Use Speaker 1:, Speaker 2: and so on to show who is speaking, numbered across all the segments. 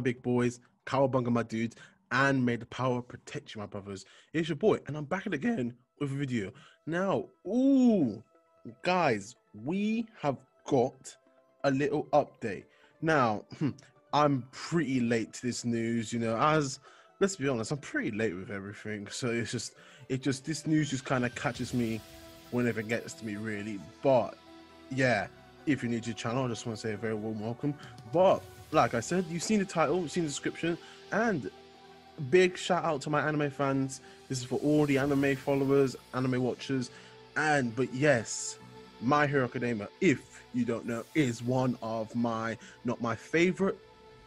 Speaker 1: big boys, cowabunga my dudes, and may the power protect you, my brothers. It's your boy, and I'm back again with a video. Now, ooh, guys, we have got a little update. Now, hmm, I'm pretty late to this news, you know, as let's be honest, I'm pretty late with everything. So it's just it just this news just kind of catches me whenever it gets to me really. But yeah, if you're new to the channel, I just want to say a very warm welcome. But like I said, you've seen the title, you've seen the description, and big shout out to my anime fans. This is for all the anime followers, anime watchers, and but yes, My Hero Academia, if you don't know, is one of my not my favorite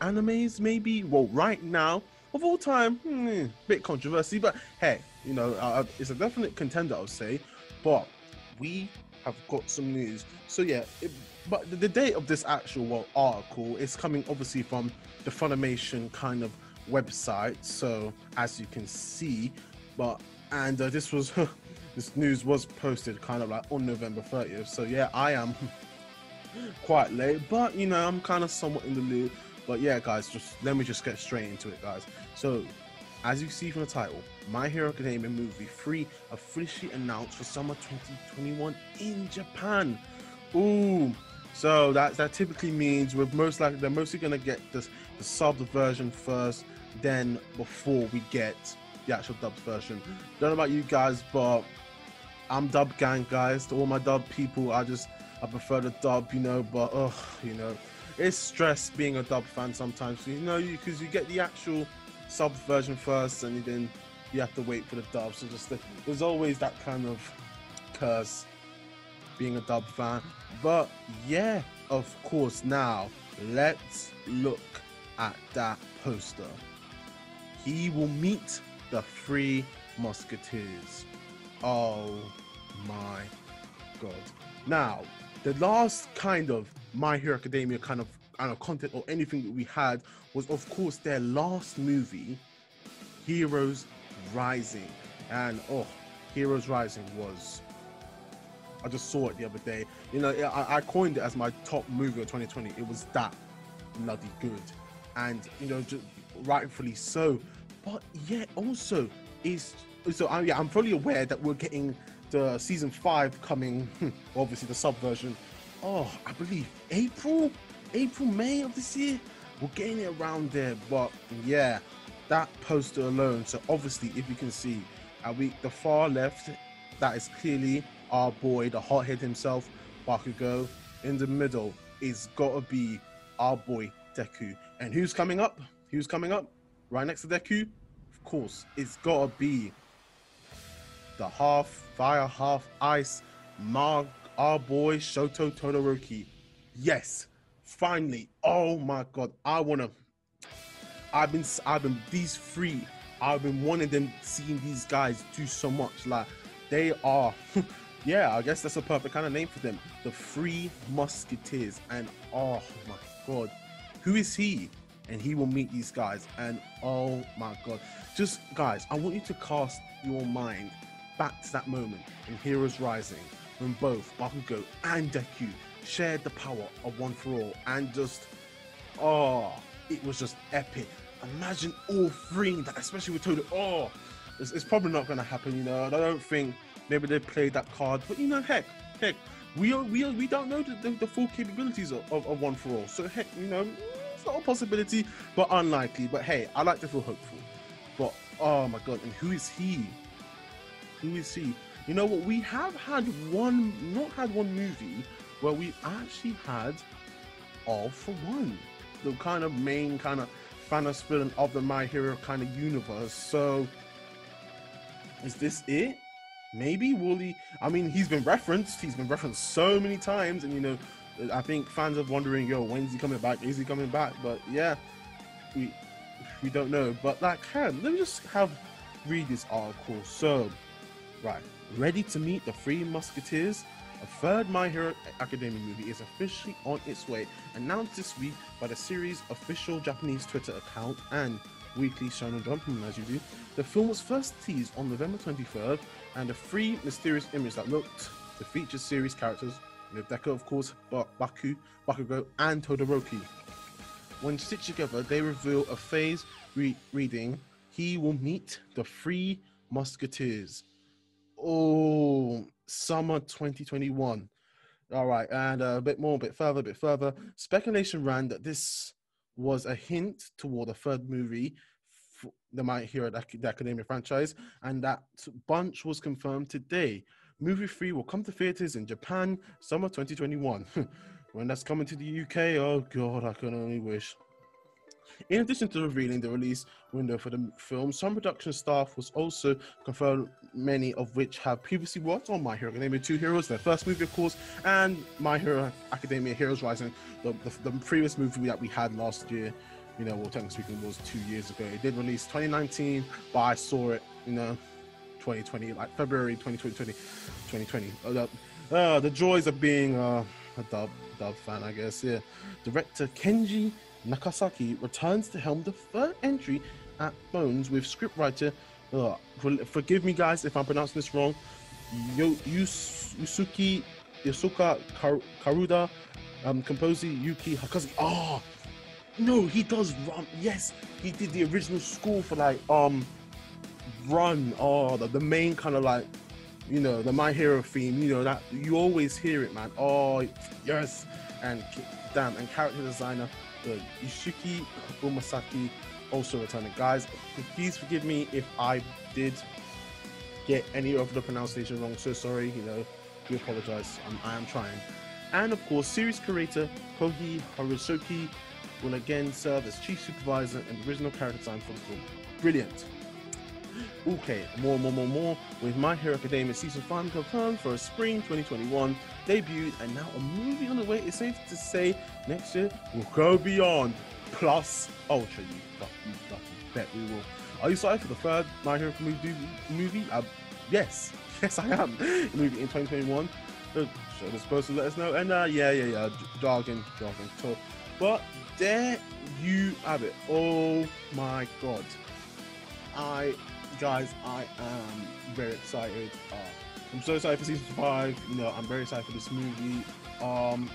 Speaker 1: animes, maybe. Well, right now, of all time, hmm, bit controversy, but hey, you know, uh, it's a definite contender, I'll say. But we have got some news. So yeah, it, but the, the date of this actual well, article is coming obviously from the Funimation kind of website. So as you can see, but and uh, this was this news was posted kind of like on November 30th. So yeah, I am quite late, but you know I'm kind of somewhat in the loop. But yeah, guys, just let me just get straight into it, guys. So as you see from the title, My Hero Academia movie 3 officially announced for summer 2021 in Japan. Ooh, so that that typically means we're most likely they're mostly gonna get this the subbed version first, then before we get the actual dubbed version. Don't know about you guys, but I'm dub gang guys. To all my dub people, I just I prefer the dub, you know. But oh, you know, it's stress being a dub fan sometimes. You know, because you, you get the actual sub version first, and then you have to wait for the dub. So just the, there's always that kind of curse being a dub fan. But yeah, of course. Now let's look at that poster. He will meet the three musketeers. Oh my god. Now, the last kind of My Hero Academia kind of of content or anything that we had was of course their last movie, Heroes Rising. And oh, Heroes Rising was I just saw it the other day. You know, I, I coined it as my top movie of 2020. It was that bloody good, and you know, just rightfully so. But yet also is so. I, yeah, I'm fully aware that we're getting the season five coming. Obviously, the sub version. Oh, I believe April, April, May of this year. We're getting it around there, but yeah, that poster alone. So obviously, if you can see, at we the far left, that is clearly our boy, the hothead himself, Bakugo. In the middle is gotta be our boy Deku. And who's coming up? Who's coming up? Right next to Deku? Of course, it's gotta be the half fire, half ice, Mar our boy Shoto Todoroki. Yes, finally. Oh my god, I wanna. I've been, I've been these three. I've been wanting them, seeing these guys do so much. Like they are yeah, I guess that's a perfect kind of name for them. The Three Musketeers. And oh my god, who is he? And he will meet these guys. And oh my god, just guys, I want you to cast your mind back to that moment in Heroes Rising when both Bakugo and Deku shared the power of One for All. And just, oh, it was just epic. Imagine all three, that, especially with Todo. Oh, it's, it's probably not going to happen, you know. I don't think maybe they played that card. But you know, heck, heck, we are, we are, we don't know the, the, the full capabilities of, of, of, one for all. So heck, you know, it's not a possibility, but unlikely. But hey, I like to feel hopeful. But oh my god, and who is he? Who is he? You know what? We have had one, not had one movie where we actually had all for one, the kind of main kind of fan spirit of the My Hero kind of universe. So is this it? maybe Wooly. I mean, he's been referenced. He's been referenced so many times, and you know, I think fans are wondering, yo, when's he coming back? Is he coming back? But yeah, we we don't know. But like, let me just have read this article. So, right, ready to meet the Three Musketeers. A third My Hero Academia movie is officially on its way, announced this week by the series' official Japanese Twitter account and Weekly Shonen Jump, as you do. The film was first teased on November 23rd, and the three mysterious images that looked to feature series characters, with of course, Baku, Bakugo, and Todoroki. when stitched together, they reveal a phase re- reading. He will meet the three musketeers. Oh, summer 2021. All right, and uh, a bit more, a bit further, a bit further. Speculation ran that this was a hint toward a third movie, f- might hear Hero the Academia franchise, and that bunch was confirmed today. Movie three will come to theaters in Japan summer 2021. when that's coming to the UK, oh god, I can only wish. In addition to revealing the release window for the film, some production staff was also confirmed, many of which have previously worked on My Hero Academia 2 Heroes, their first movie, of course, and My Hero Academia Heroes Rising, the, the, the previous movie that we had last year. You know, well, technically speaking, was two years ago. It did release 2019, but I saw it, you know, 2020, like February 2020, 2020. Uh, uh, the joys of being uh, a dub, dub fan, I guess. Yeah. Director Kenji Nakasaki returns to helm the third entry at Bones with scriptwriter, uh, forgive me guys if I'm pronouncing this wrong, Yo, Yus, Yusuki Yasuka Kar, Karuda, um, composer Yuki Hakazi. Oh, no, he does run. Yes, he did the original score for like um Run. Oh, the, the main kind of like you know the My Hero theme. You know that you always hear it, man. Oh yes, and damn, and character designer the Yusuke Umasaki also returning. Guys, please forgive me if I did get any of the pronunciation wrong. So sorry, you know, we apologize. I'm, I am trying. And of course, series creator Kohi Harusoki will again serve as chief supervisor and original character design for the film. Brilliant. Okay, more, more, more, more. With My Hero Academia season 5 confirmed for a spring 2021 debut, and now a movie on the way. It's safe to say next year will go beyond plus Ultra. You bet we will. Are you excited for the third My Hero movie? Uh, yes, yes, I am. movie in 2021. The show was supposed to let us know, and uh, yeah, yeah, yeah, jargon, jargon. So, but there you have it. Oh my god. I guys, I am very excited. Uh, I'm so excited for season five. You know, I'm very excited for this movie. Um,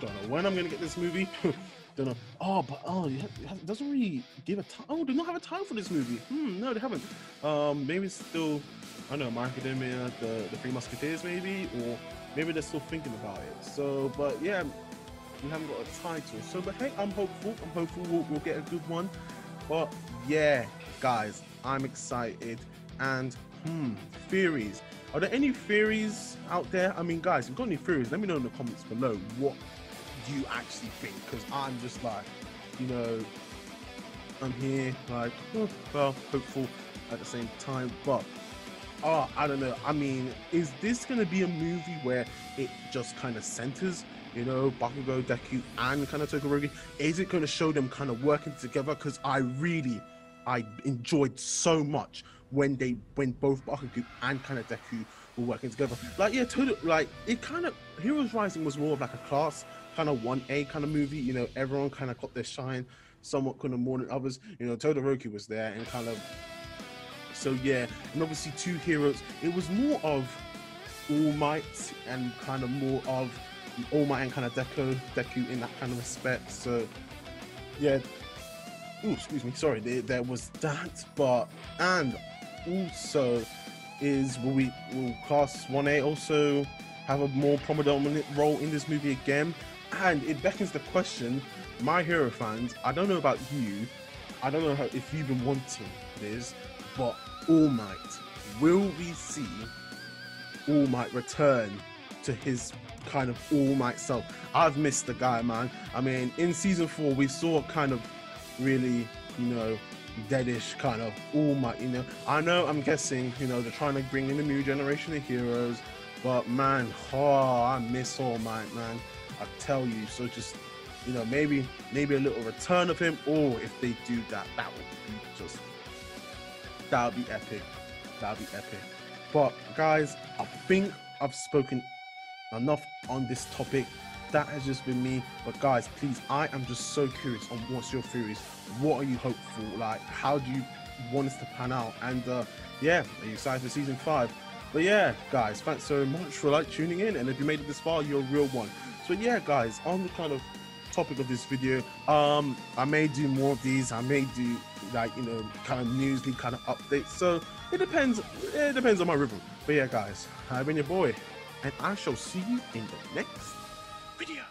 Speaker 1: don't know when I'm gonna get this movie. don't know. Oh, but oh, it doesn't really give a time. Oh, don't have a time for this movie. Hmm, no, they haven't. Um, maybe it's still, I don't know, My Academia, the the Three Musketeers, maybe, or maybe they're still thinking about it. So, but yeah, we haven't got a title. So, but hey, I'm hopeful. I'm hopeful we'll, we'll get a good one. But yeah, guys, I'm excited. And hmm, theories. Are there any theories out there? I mean, guys, if you've got any theories, let me know in the comments below what you actually think. Because I'm just like, you know, I'm here, like, oh, well, hopeful at the same time. But, oh, I don't know. I mean, is this going to be a movie where it just kind of centers you know, Bakugo, Deku, and kind of Todoroki? Is it going to show them kind of working together? Because I really, I enjoyed so much when they when both Bakugo and kind of Deku were working together. Like yeah, Todo, like it kind of Heroes Rising was more of like a class kind of one A kind of movie. You know, everyone kind of got their shine, somewhat kind of more than others. You know, Todoroki was there and kind of so yeah, and obviously two heroes. It was more of All Might and kind of more of All Might and kind of Deku Deku in that kind of respect. So yeah, Ooh, excuse me, sorry, there, there, was that, but and also is will we will class 1A also have a more prominent role in this movie again? And it beckons the question, my hero fans, I don't know about you, I don't know how, if you've been wanting this, but All Might, will we see All Might return to his kind of All Might self? I've missed the guy, man. I mean, in season four, we saw kind of really, you know, deadish kind of All Might, you know. I know, I'm guessing, you know, they're trying to bring in a new generation of heroes, but man, oh, I miss All Might, man. I tell you. So just, you know, maybe maybe a little return of him, or if they do that, that would be just that would be epic. That would be epic. But guys, I think I've spoken enough on this topic that has just been me. But guys, please, I am just so curious on what's your theories. What are you hopeful? Like, how do you want us to pan out? And uh, yeah, are you excited for season five? But yeah, guys, thanks so much for like tuning in. And if you made it this far, you're a real one. So yeah, guys, on the kind of topic of this video. Um, I may do more of these. I may do like you know kind of newsly kind of updates. So it depends. It depends on my rhythm. But yeah, guys, I've been your boy, and I shall see you in the next video.